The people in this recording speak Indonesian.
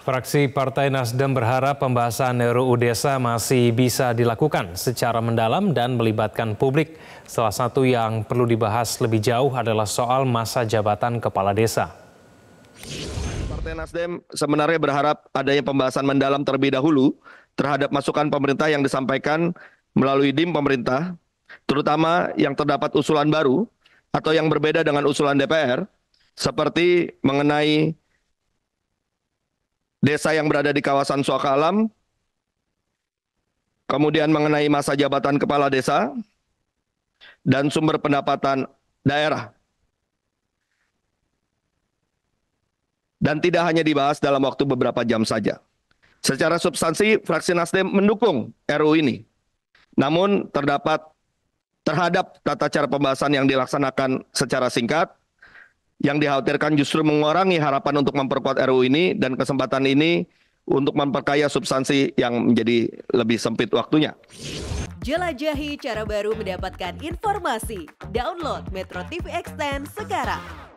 Fraksi Partai Nasdem berharap pembahasan RUU Desa masih bisa dilakukan secara mendalam dan melibatkan publik. Salah satu yang perlu dibahas lebih jauh adalah soal masa jabatan kepala desa. Partai Nasdem sebenarnya berharap adanya pembahasan mendalam terlebih dahulu terhadap masukan pemerintah yang disampaikan melalui DIM pemerintah, terutama yang terdapat usulan baru atau yang berbeda dengan usulan DPR, seperti mengenai desa yang berada di kawasan suaka alam, kemudian mengenai masa jabatan kepala desa, dan sumber pendapatan daerah. Dan tidak hanya dibahas dalam waktu beberapa jam saja. Secara substansi, fraksi Nasdem mendukung RU ini. Namun terdapat terhadap tata cara pembahasan yang dilaksanakan secara singkat, yang dikhawatirkan justru mengurangi harapan untuk memperkuat RU ini dan kesempatan ini untuk memperkaya substansi yang menjadi lebih sempit waktunya. Jelajahi cara baru mendapatkan informasi. Download Metro TV Extend sekarang.